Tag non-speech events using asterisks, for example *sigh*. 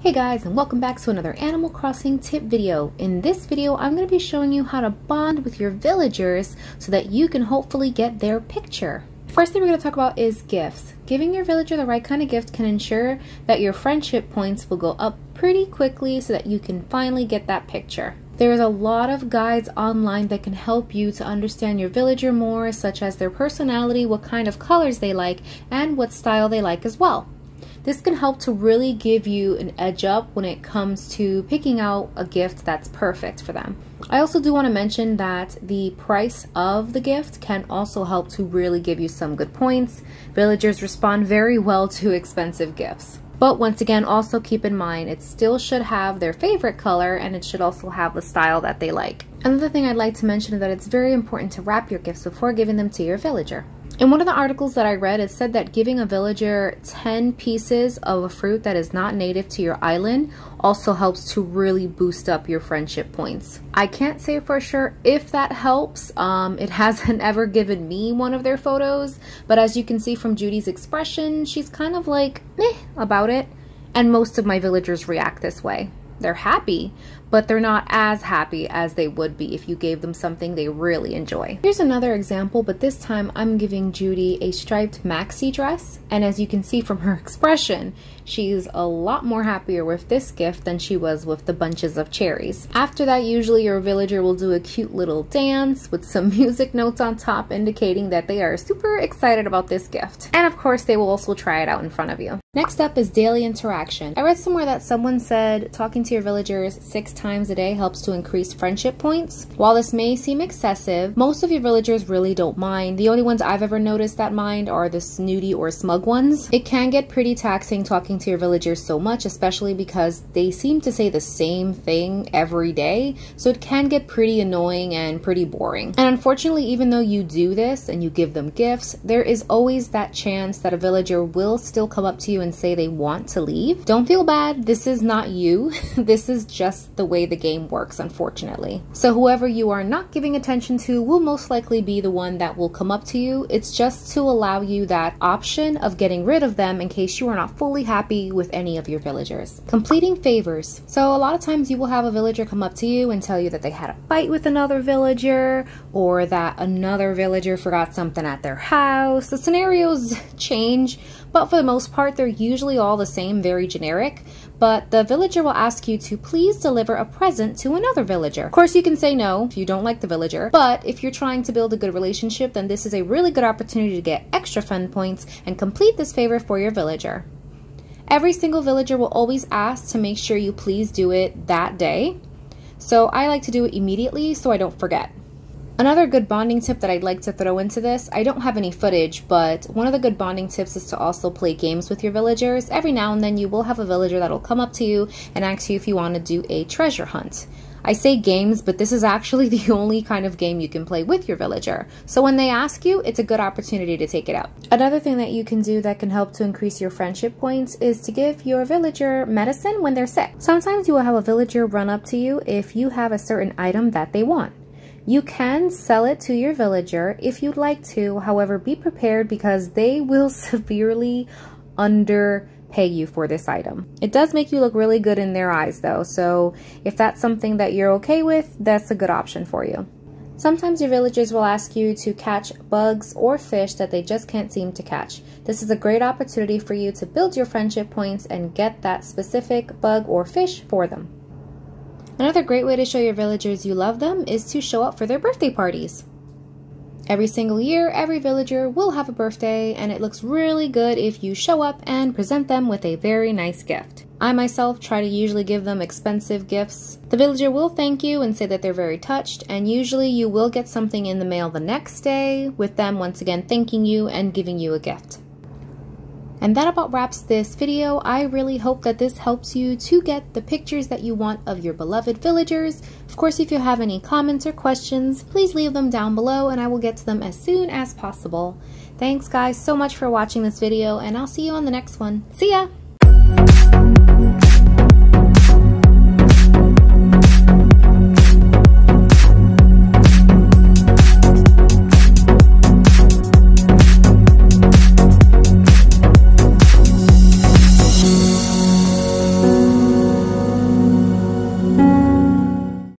Hey guys and welcome back to another Animal Crossing tip video. In this video I'm going to be showing you how to bond with your villagers so that you can hopefully get their picture. First thing we're going to talk about is gifts. Giving your villager the right kind of gift can ensure that your friendship points will go up pretty quickly so that you can finally get that picture. There's a lot of guides online that can help you to understand your villager more, such as their personality, what kind of colors they like, and what style they like as well. This can help to really give you an edge up when it comes to picking out a gift that's perfect for them. I also do want to mention that the price of the gift can also help to really give you some good points. Villagers respond very well to expensive gifts. But once again, also keep in mind, it still should have their favorite color and it should also have the style that they like. Another thing I'd like to mention is that it's very important to wrap your gifts before giving them to your villager. In one of the articles that I read, it said that giving a villager 10 pieces of a fruit that is not native to your island also helps to really boost up your friendship points. I can't say for sure if that helps. Um, it *laughs* hasn't ever given me one of their photos, but as you can see from Judy's expression, she's kind of like, meh, about it. And most of my villagers react this way they're happy, but they're not as happy as they would be if you gave them something they really enjoy. Here's another example, but this time I'm giving Judy a striped maxi dress. And as you can see from her *laughs* expression, she's a lot more happier with this gift than she was with the bunches of cherries. After that, usually your villager will do a cute little dance with some *laughs* music notes on top indicating that they are super excited about this gift. And of course, they will also try it out in front of you. Next up is daily interaction. I read somewhere that someone said talking to your villagers six times a day helps to increase friendship points. While this may seem excessive, most of your villagers really don't mind. The only ones I've ever noticed that mind are the snooty or smug ones. It can get pretty taxing talking to your villagers so much, especially because they seem to say the same thing every day, so it can get pretty annoying and pretty boring. And unfortunately, even though you do this and you give them gifts, there is always that chance that a villager will still come up to you and say they want to leave. Don't feel bad, this is not you. *laughs* this is just the way the game works, unfortunately. So whoever you are not giving attention to will most likely be the one that will come up to you. It's just to allow you that option of getting rid of them in case you are not fully happy with any of your villagers. Completing favors. So a lot of times you will have a villager come up to you and tell you that they had a fight with another villager or that another villager forgot something at their house. The scenarios *laughs* change, but for the most part, they're usually all the same, very generic. But the villager will ask you to please deliver a present to another villager. Of course, you can say no if you don't like the villager, but if you're trying to build a good relationship, then this is a really good opportunity to get extra fun points and complete this favor for your villager. Every single villager will always ask to make sure you please do it that day. So I like to do it immediately so I don't forget. Another good bonding tip that I'd like to throw into this, I don't have any footage, but one of the good bonding tips is to also play games with your villagers. Every now and then you will have a villager that'll come up to you and ask you if you want to do a treasure hunt. I say games, but this is actually *laughs* the only kind of game you can play with your villager. So when they ask you, it's a good opportunity to take it out. Another thing that you can do that can help to increase your friendship points is to give your villager medicine when they're sick. Sometimes you will have a villager run up to you if you have a certain item that they want. You can sell it to your villager if you'd like to, however, be prepared because they will *laughs* severely underpay you for this item. It does make you look really good in their eyes though, so if that's something that you're okay with, that's a good option for you. Sometimes your villagers will ask you to catch bugs or fish that they just can't seem to catch. This is a great opportunity for you to build your friendship points and get that specific bug or fish for them. Another great way to show your villagers you love them is to show up for their birthday parties. Every single year, every villager will have a birthday, and it looks really good if you show up and present them with a very nice gift. I myself try to usually give them expensive gifts. The villager will thank you and say that they're very touched, and usually you will get something in the mail the next day with them once again thanking you and giving you a gift. And that about wraps this video. I really hope that this helps you to get the pictures that you want of your beloved villagers. Of course, if you have any comments or questions, please leave them down below and I will get to them as soon as possible. Thanks guys so much for watching this video and I'll see you on the next one. See ya!